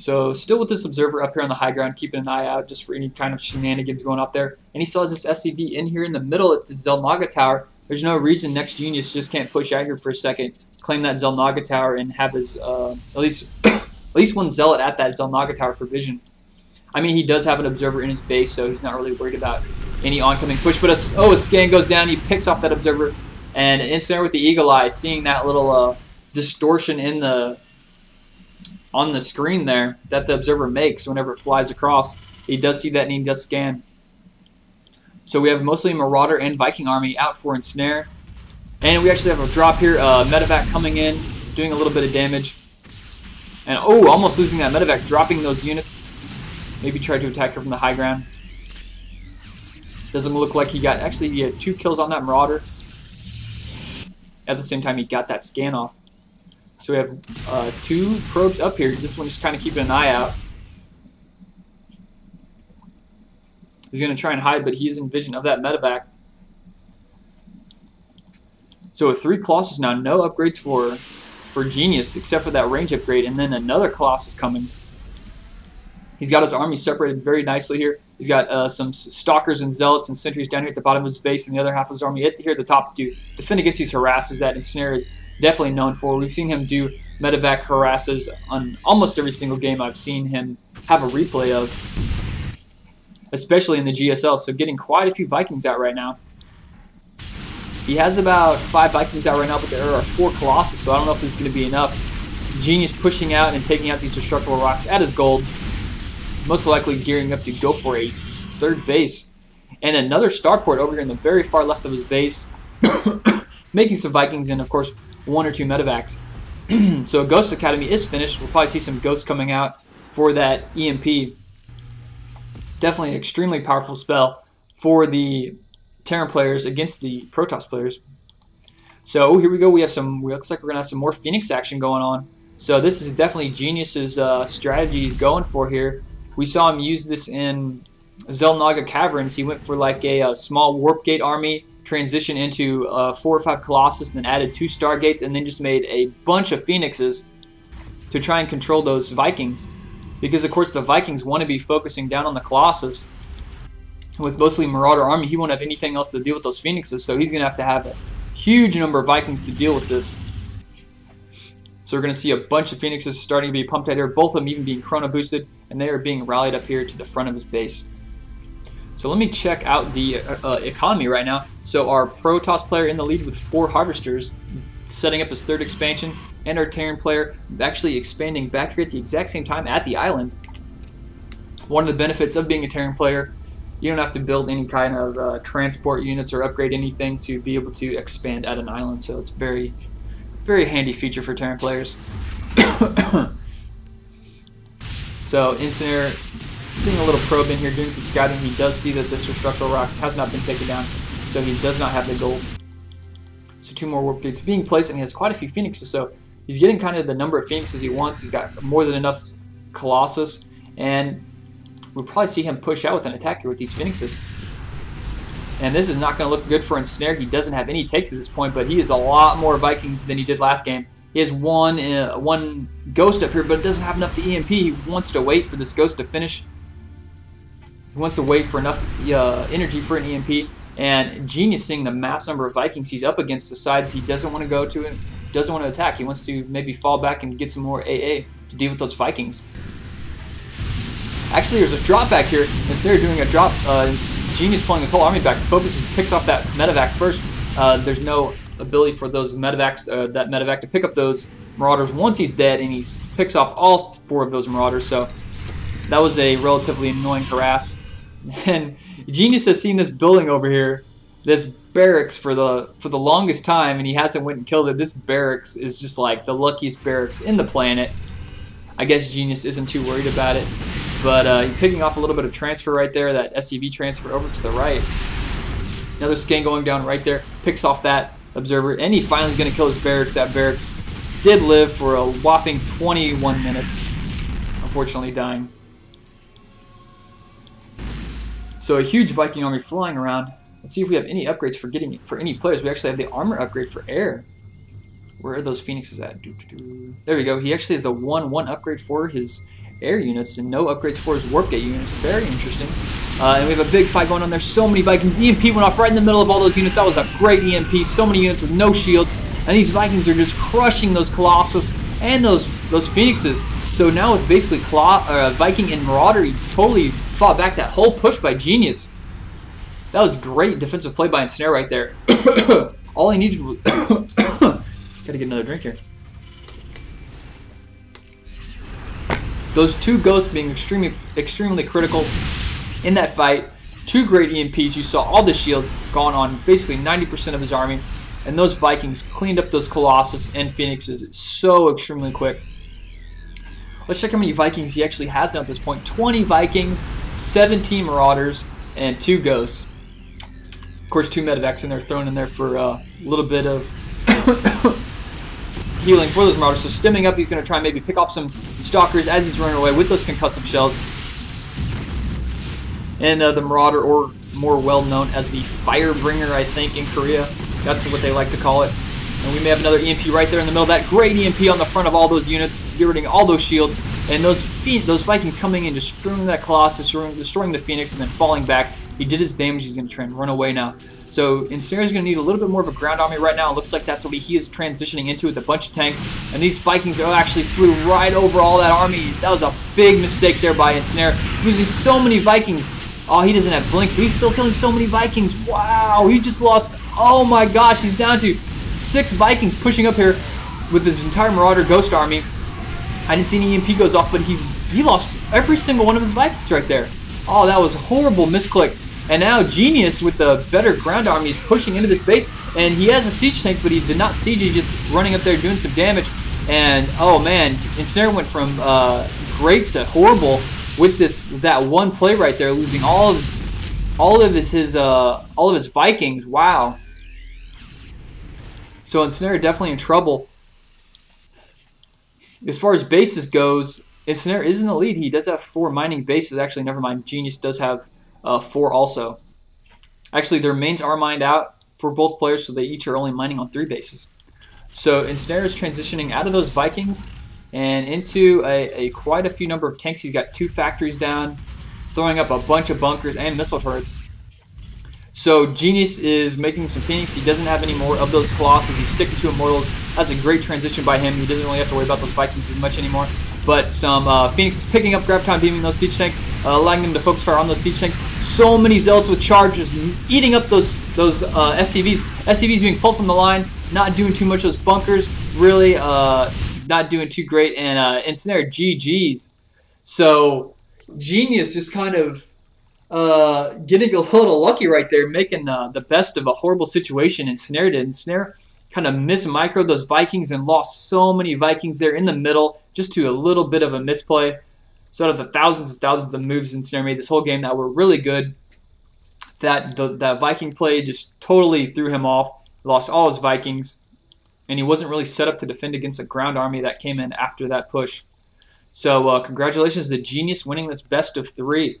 So still with this observer up here on the high ground, keeping an eye out just for any kind of shenanigans going up there. And he still has this SCV in here in the middle at the Xel'Naga Tower. There's no reason NEX Genius just can't push out here for a second, claim that Xel'Naga Tower, and have his uh, at least at least one Zealot at that Xel'Naga Tower for vision. I mean, he does have an observer in his base, so he's not really worried about any oncoming push. But a, oh, a scan goes down. He picks off that observer, and instant with the eagle eye, seeing that little uh, distortion in the on the screen there that the observer makes whenever it flies across. He does see that and he does scan. So we have mostly Marauder and Viking army out for ensnare. And we actually have a drop here, uh, medivac coming in, doing a little bit of damage. And oh, almost losing that medivac, dropping those units. Maybe try to attack her from the high ground. Doesn't look like he got, actually he had two kills on that Marauder. At the same time he got that scan off. So we have uh, two probes up here. This one just kind of keeping an eye out. He's going to try and hide, but he's in vision of that medivac. So with three Colossus now, no upgrades for for Genius except for that range upgrade, and then another Colossus coming. He's got his army separated very nicely here. He's got uh, some Stalkers and Zealots and Sentries down here at the bottom of his base, and the other half of his army here at the top to defend against these harasses that Ensnare is definitely known for. We've seen him do medivac harasses on almost every single game I've seen him have a replay of, especially in the GSL. So getting quite a few Vikings out right now. He has about five Vikings out right now, but there are four Colossus, so I don't know if this is going to be enough. Genius pushing out and taking out these destructible rocks at his gold. Most likely gearing up to go for a third base. And another starport over here in the very far left of his base. making some Vikings and, of course, one or two medivacs. so Ghost Academy is finished. We'll probably see some ghosts coming out for that EMP. Definitely an extremely powerful spell for the Terran players against the Protoss players. So here we go. We have some. Looks like we're gonna have some more Phoenix action going on. So this is definitely Genius's uh, strategy he's going for here. We saw him use this in Xel'Naga Caverns. He went for like a, a small warp gate army transition into uh, four or five Colossus, and then added two Stargates, and then just made a bunch of Phoenixes to try and control those Vikings. Because, of course, the Vikings want to be focusing down on the Colossus. With mostly Marauder army, he won't have anything else to deal with those Phoenixes, so he's going to have to have a huge number of Vikings to deal with this. So we're going to see a bunch of Phoenixes starting to be pumped out here, both of them even being chrono boosted, and they are being rallied up here to the front of his base. So let me check out the uh, uh, economy right now. So our Protoss player in the lead with four Harvesters, setting up his third expansion, and our Terran player actually expanding back here at the exact same time at the island. One of the benefits of being a Terran player, you don't have to build any kind of uh, transport units or upgrade anything to be able to expand at an island. So it's very, very handy feature for Terran players. so Incinerator seeing a little probe in here, doing some scouting. He does see that this structural rocks has not been taken down, so he does not have the gold. So two more warp gates being placed, and he has quite a few phoenixes. So he's getting kind of the number of phoenixes he wants. He's got more than enough colossus, and we'll probably see him push out with an attack here with these phoenixes. And this is not going to look good for Ensnare. He doesn't have any takes at this point, but he is a lot more Vikings than he did last game. He has one uh, one ghost up here, but it doesn't have enough to EMP. He wants to wait for this ghost to finish he wants to wait for enough uh, energy for an EMP. And Genius seeing the mass number of Vikings he's up against the sides he doesn't want to go to and doesn't want to attack. He wants to maybe fall back and get some more AA to deal with those Vikings. Actually, there's a drop back here. Instead of doing a drop, uh, Genius pulling his whole army back. Focuses, picks off that medivac first. Uh, there's no ability for those medivacs, uh, that medivac to pick up those marauders once he's dead, and he picks off all four of those marauders. So that was a relatively annoying harass. And Genius has seen this building over here, this barracks for the for the longest time, and he hasn't went and killed it. This barracks is just like the luckiest barracks in the planet. I guess Genius isn't too worried about it, but uh, he's picking off a little bit of transfer right there, that SCV transfer over to the right. Another scan going down right there, picks off that observer, and he finally is going to kill his barracks. That barracks did live for a whopping 21 minutes, unfortunately dying. So a huge Viking army flying around. Let's see if we have any upgrades for getting for any players. We actually have the armor upgrade for air. Where are those phoenixes at? Doo -doo -doo. There we go. He actually has the 1-1 upgrade for his air units and no upgrades for his warp gate units. Very interesting. Uh, and we have a big fight going on there. So many Vikings. EMP went off right in the middle of all those units. That was a great EMP. So many units with no shields. And these Vikings are just crushing those Colossus and those those Phoenixes. So now with basically Claw, uh, Viking and Marauder, totally fought back that whole push by Genius. That was great defensive play by Ensnare right there. All he needed was... Gotta get another drink here. Those two ghosts being extremely, extremely critical in that fight. Two great EMPs. You saw all the shields gone on basically 90% of his army. And those Vikings cleaned up those Colossus and Phoenixes so extremely quick. Let's check how many Vikings he actually has now at this point. 20 Vikings, 17 Marauders, and 2 Ghosts. Of course, 2 Medivacs in there thrown in there for uh, a little bit of healing for those Marauders. So stemming up, he's going to try and maybe pick off some Stalkers as he's running away with those concussive shells. And uh, the Marauder, or more well known as the Firebringer, I think, in Korea. That's what they like to call it. And we may have another EMP right there in the middle. That great EMP on the front of all those units, getting all those shields. And those those Vikings coming in, destroying that Colossus, destroying the Phoenix, and then falling back. He did his damage. He's going to try and run away now. So is going to need a little bit more of a ground army right now. It looks like that's what he is transitioning into with a bunch of tanks. And these Vikings are actually flew right over all that army. That was a big mistake there by Ensnare. Losing so many Vikings. Oh, he doesn't have Blink, but he's still killing so many Vikings. Wow, he just lost Oh my gosh, he's down to six Vikings pushing up here with his entire Marauder Ghost army. I didn't see any EMP goes off, but he's he lost every single one of his Vikings right there. Oh, that was a horrible misclick. And now Genius with the better ground army is pushing into this base, and he has a siege tank, but he did not siege. He's just running up there doing some damage. And oh man, Ensnare went from uh, great to horrible with this that one play right there, losing all of his all of his, his uh, all of his Vikings. Wow. So Ensnare definitely in trouble. As far as bases goes, Ensnare is an elite. He does have four mining bases. Actually, never mind. Genius does have uh, four also. Actually, their mains are mined out for both players, so they each are only mining on three bases. So Ensnare is transitioning out of those Vikings and into a, a, quite a few number of tanks. He's got two factories down, throwing up a bunch of bunkers and missile turrets. So Genius is making some Phoenix. He doesn't have any more of those Colossus. He's sticking to Immortals. That's a great transition by him. He doesn't really have to worry about those Vikings as much anymore. But some uh, Phoenix is picking up Graviton, beaming those Siege Tank, uh, allowing them to focus fire on those Siege Tank. So many Zealots with charges, eating up those those uh, SCVs. SCVs being pulled from the line, not doing too much. Those bunkers really uh, not doing too great. And uh, Ensnare GG's. So Genius just kind of uh, getting a little lucky right there, making uh, the best of a horrible situation. Ensnare did. Ensnare kind of miss micro those Vikings and lost so many Vikings there in the middle just to a little bit of a misplay. So out of the thousands and thousands of moves Ensnare made this whole game that were really good, that the, that Viking play just totally threw him off. Lost all his Vikings, and he wasn't really set up to defend against a ground army that came in after that push. So uh, congratulations to Genius winning this best of three